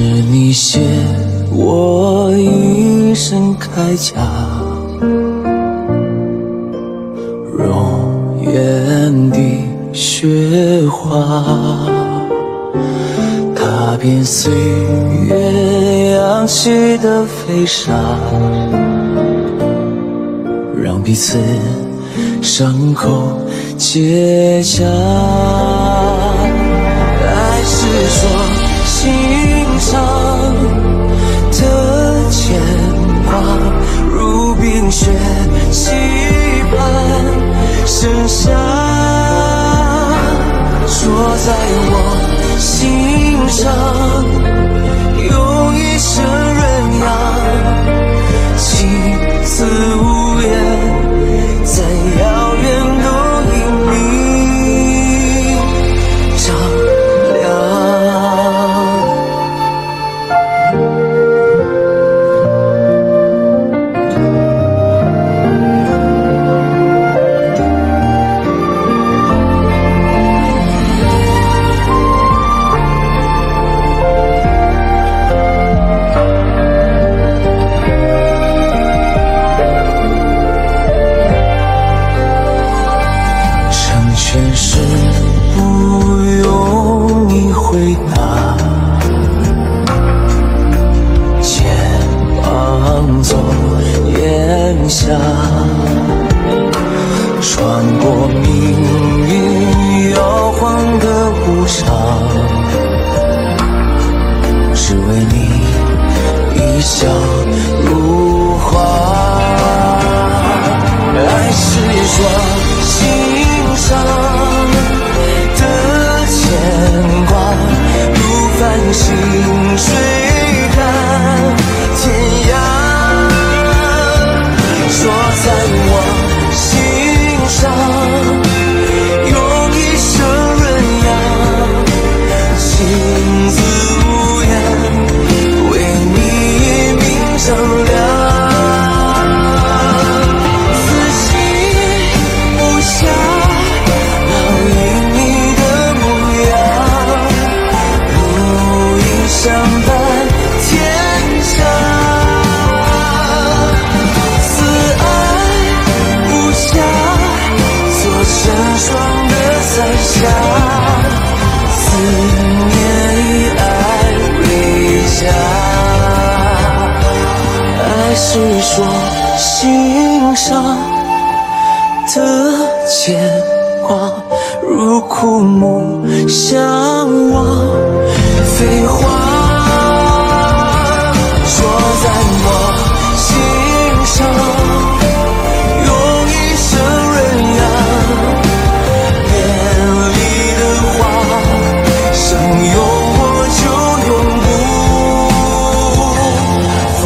是你写我一生铠甲，容颜的雪花，踏遍岁月扬起的飞沙，让彼此伤口结痂。爱是说。上的牵挂，如冰雪期盼盛夏，说在我心上，有下，穿过命运摇晃的无常，只为你一笑如花。爱是说心上的牵挂，如繁星。things 是说心上的牵挂如枯木向我飞花说在我心上用一生温养眼里的花生有我就有不。负